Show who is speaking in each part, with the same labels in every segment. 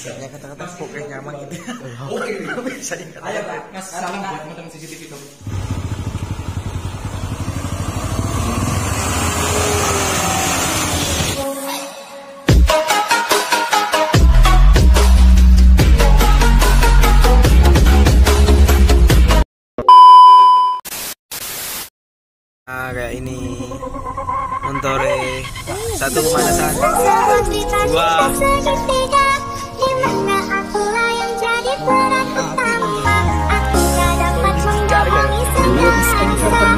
Speaker 1: Ya kata-kata pokoknya nyaman gitu.
Speaker 2: Oke.
Speaker 1: Bisa ingat.
Speaker 2: Ayo. Mas, salam buat teman-teman CCTV dong.
Speaker 1: Nah, kayak ini Montore satu pemanasan dua
Speaker 3: Ya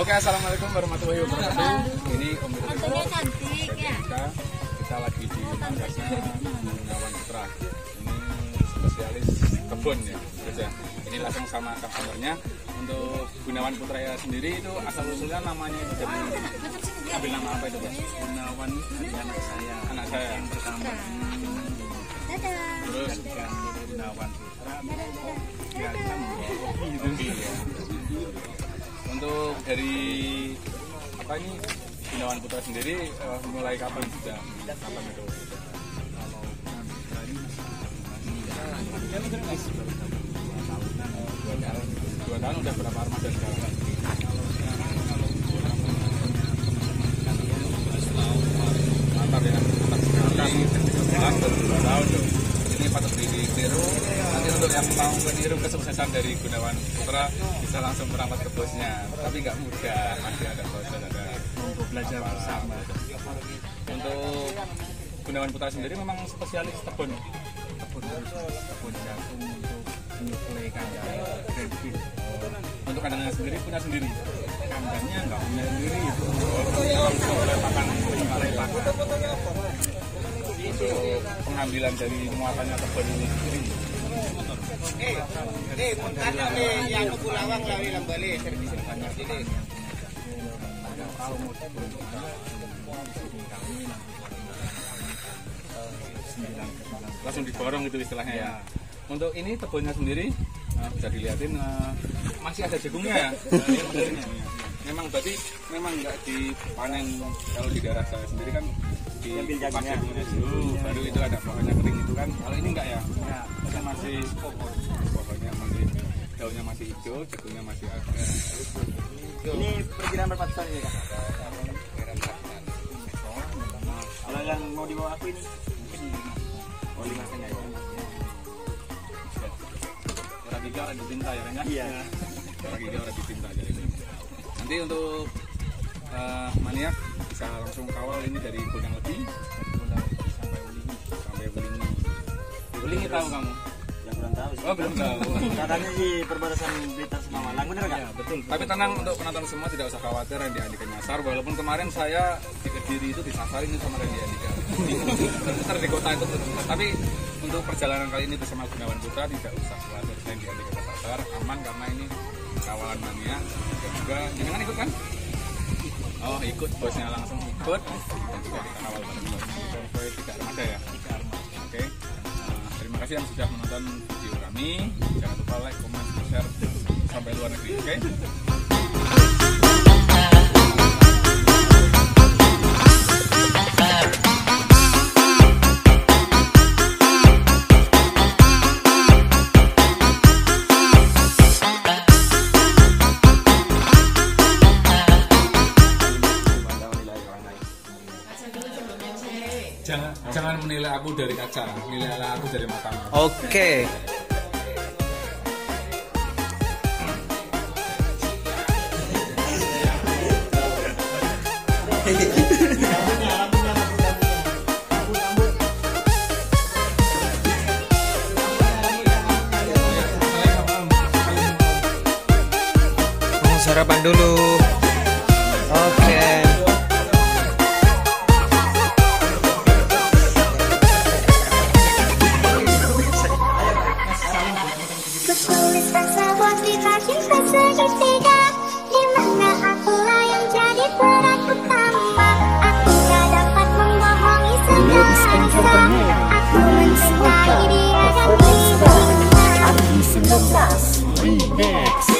Speaker 3: oke, assalamualaikum warahmatullahi wabarakatuh. Ini Om Irfan.
Speaker 4: Fotonya cantik ya
Speaker 3: kita, lagi di markasnya Gunawan Putra. Ini spesialis kebun ya, Terus ya. Ini langsung sama customernya. Untuk Gunawan Putra ya sendiri itu asal usulnya namanya itu dari ambil nama apa itu Pak? Gunawan dari anak saya. Anak saya yang pertama. Terus Gunawan Putra. Ya. Untuk dari apa ini Gunawan Putra sendiri eh, mulai kapan sudah kapan itu? Dua tahun. Dua tahun udah berapa armada sekarang? Ya, dua. Ini patut ditiru. Nanti untuk yang mau meniru kesuksesan dari Gunawan Putra bisa langsung merapat ke bosnya. Tapi nggak mudah, masih ada proses, ada belajar bersama. Untuk Gunawan Putra sendiri memang spesialis kebun. Kebun kebun jagung untuk menyuplai kandang greenfield. Untuk kandangnya sendiri punya sendiri. Kandangnya nggak punya sendiri itu. Untuk pengambilan dari muatannya kebun ini sendiri.
Speaker 5: Eh, puntana le yang lawi servis ini.
Speaker 3: langsung didorong gitu istilahnya ya. Untuk ini kebunnya sendiri eh, bisa dilihatin eh, masih ada jagungnya ya. Nah, ini benarnya. Memang berarti memang nggak dipanen kalau di daerah saya sendiri kan di pas jagungnya dulu baru itu ada pohonnya kering itu kan. Kalau ini enggak ya? Ini masih pokoknya masih daunnya masih hijau, jagungnya masih ada.
Speaker 5: Ini perkiraan berapa ton ini kak? Kalau yang mau dibawa aku ini mungkin. Oh lima setengah ya.
Speaker 3: Orang tiga orang ditinta ya kan?
Speaker 5: Iya.
Speaker 3: Orang tiga orang ditinta aja ini. Nanti untuk eh, maniak bisa langsung kawal ini dari Gunung Lebih sampai Ulingi. Sampai Ulingi. Ulingi tahu kamu?
Speaker 5: Yang belum tahu sih.
Speaker 3: Oh belum tahu.
Speaker 5: Katanya di perbatasan Blitar sama Malang bener nggak?
Speaker 3: Ya, betul. Tapi tenang untuk penonton semua tidak usah khawatir Randy Andika nyasar. Walaupun kemarin saya di Kediri itu disasarin itu sama Randy Andika. Ntar di kota itu. Tapi untuk perjalanan kali ini bersama Gunawan Putra tidak usah khawatir Randy Andika kesasar. Aman karena ini kawalan mania. Dan juga jangan ikut kan? Oh ikut bosnya langsung ikut dan juga armada ya. Oke. Terima kasih yang sudah menonton video kami. Jangan lupa like, comment, share sampai luar negeri. Oke. Jangan aku dari kaca, nilailah aku dari matamu.
Speaker 1: Oke. Mau sarapan dulu.
Speaker 4: Sebuah di Di mana akulah yang jadi peran utama Aku gak dapat membohongi segala Aku mencintai dia dan dia Anjingku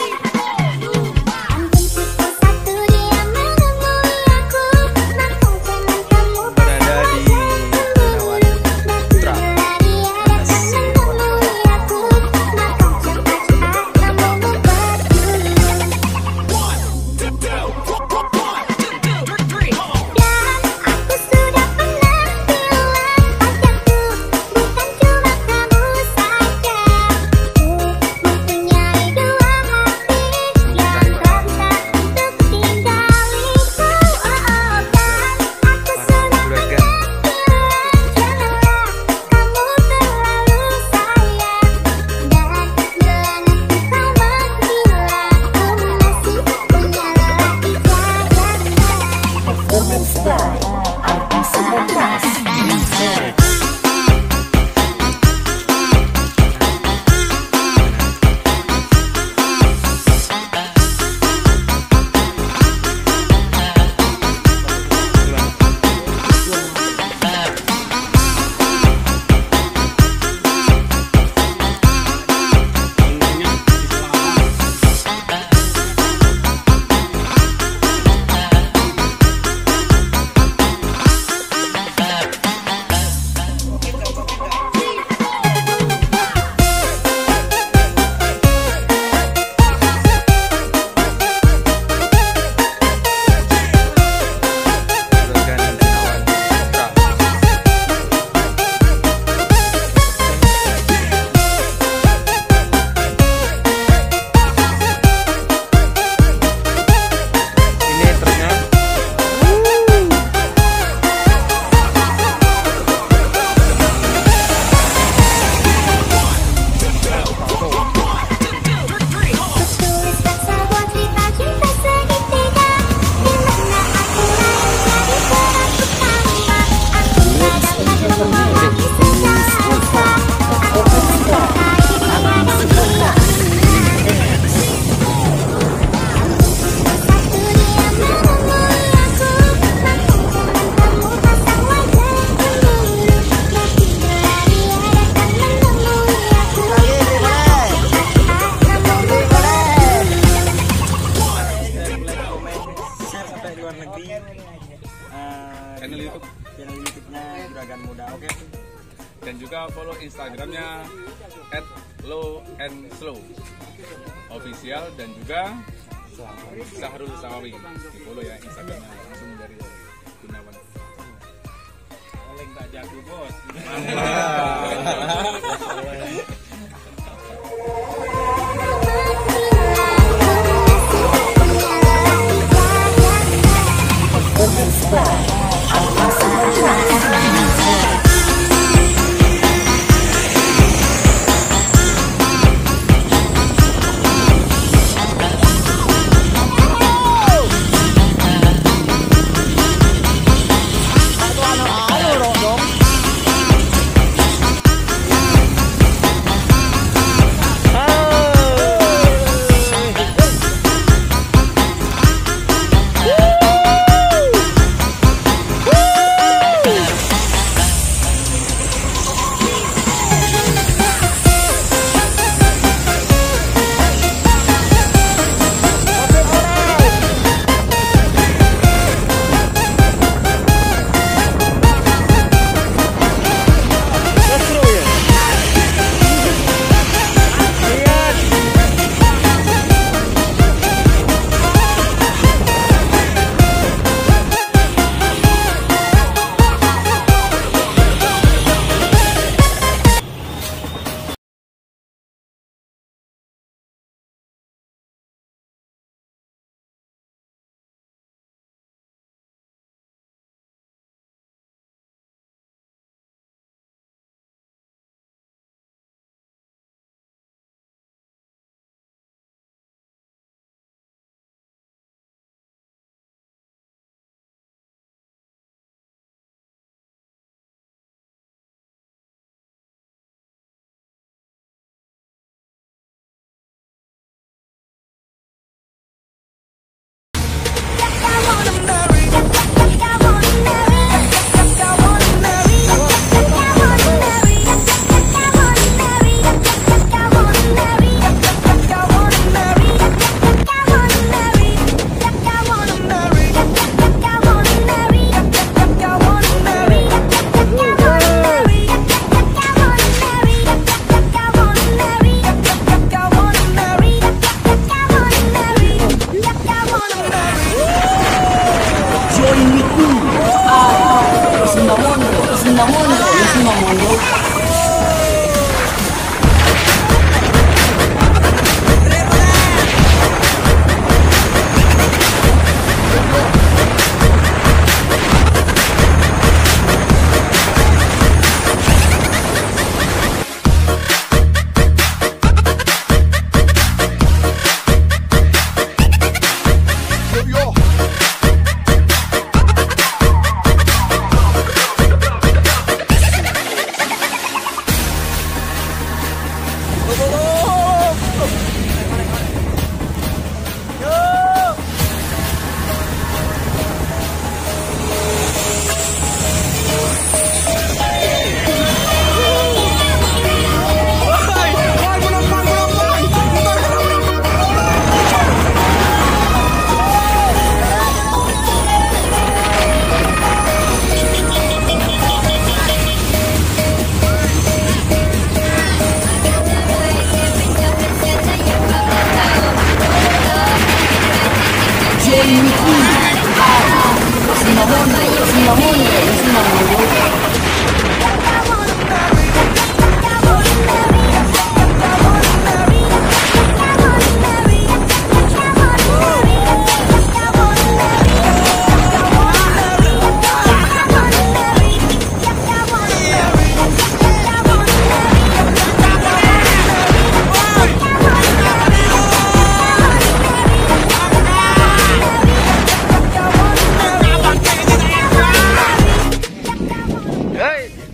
Speaker 3: Instagramnya at low and slow. Official dan juga Sahrul Sawawi. Di follow ya Instagramnya langsung dari Gunawan.
Speaker 5: Oleh tak jago bos.
Speaker 4: Aku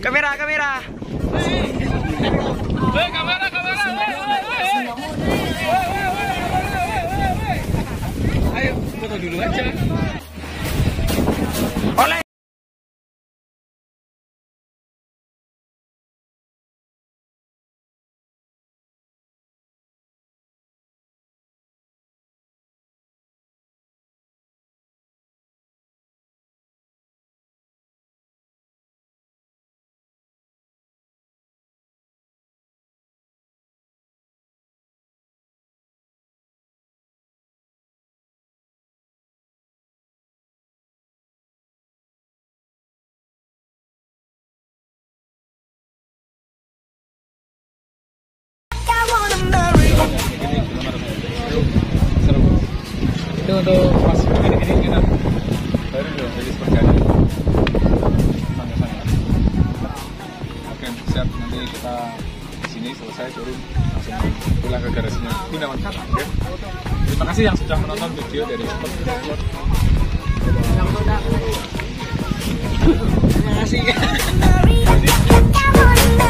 Speaker 1: kamera, kamera.
Speaker 3: Hei, kamera, kamera. Ayo, foto dulu aja. Itu untuk pas gini-gini kita baru dong jadi seperti ini. Sangat-sangat. Oke, siap. Nanti kita di sini selesai turun langsung pulang ke garasinya Gunawan Kata. Oke. Terima kasih yang sudah menonton video dari Sport Sport.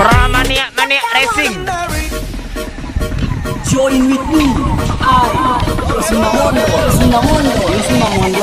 Speaker 1: Pra maniak maniak racing.
Speaker 6: Join with me. Los Indamundo, los Indamundo,
Speaker 1: los Indamundo.